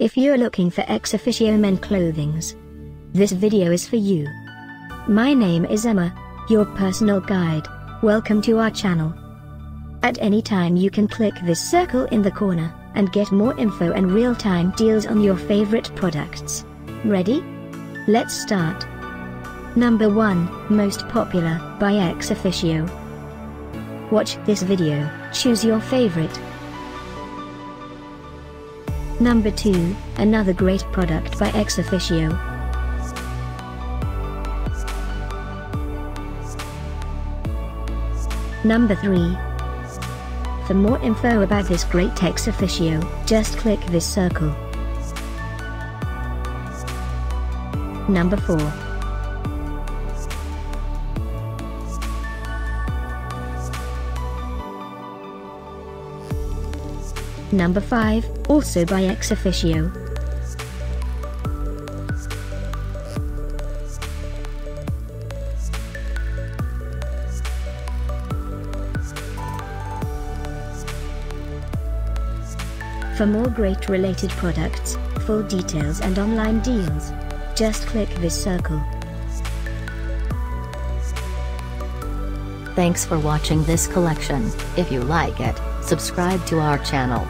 If you're looking for ExOfficio men clothings, this video is for you. My name is Emma, your personal guide. Welcome to our channel. At any time you can click this circle in the corner, and get more info and real-time deals on your favorite products. Ready? Let's start. Number 1, Most Popular, by ExOfficio. Watch this video, choose your favorite. Number 2, another great product by ExOfficio. Number 3. For more info about this great ExOfficio, just click this circle. Number 4. Number 5, also by ExOfficio. For more great related products, full details and online deals, just click this circle. Thanks for watching this collection. If you like it, subscribe to our channel.